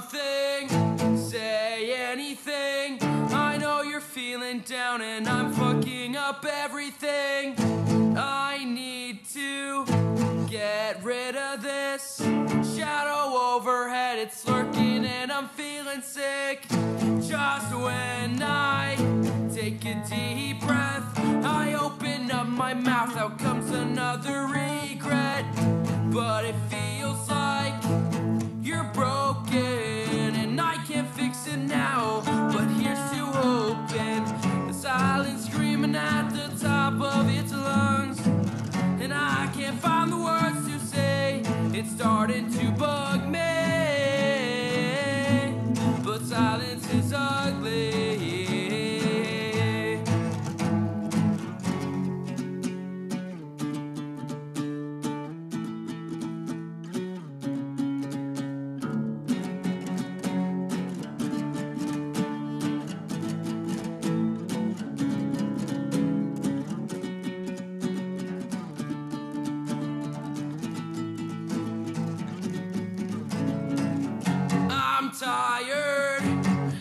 something, say anything. I know you're feeling down and I'm fucking up everything. I need to get rid of this shadow overhead, it's lurking and I'm feeling sick. Just when I take a deep breath, I open up my mouth, out comes another regret. But it feels can't find the words to say. It's starting to bug me. But silence is ugly. Tired.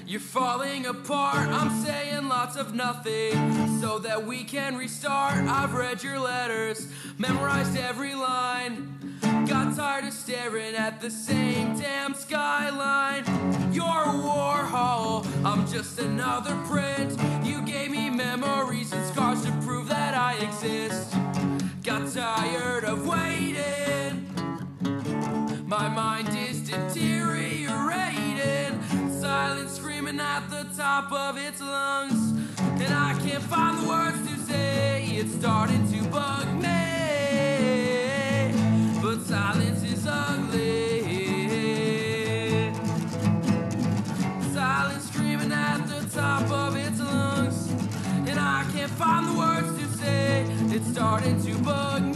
You're falling apart. I'm saying lots of nothing so that we can restart. I've read your letters, memorized every line. Got tired of staring at the same damn skyline. You're Warhol, I'm just another print. You gave me memories and scars to prove that I exist. Got tired of waiting. My mind is deteriorating. The top of its lungs. And I can't find the words to say. It's starting to bug me. But silence is ugly. Silence screaming at the top of its lungs. And I can't find the words to say. It's starting to bug me.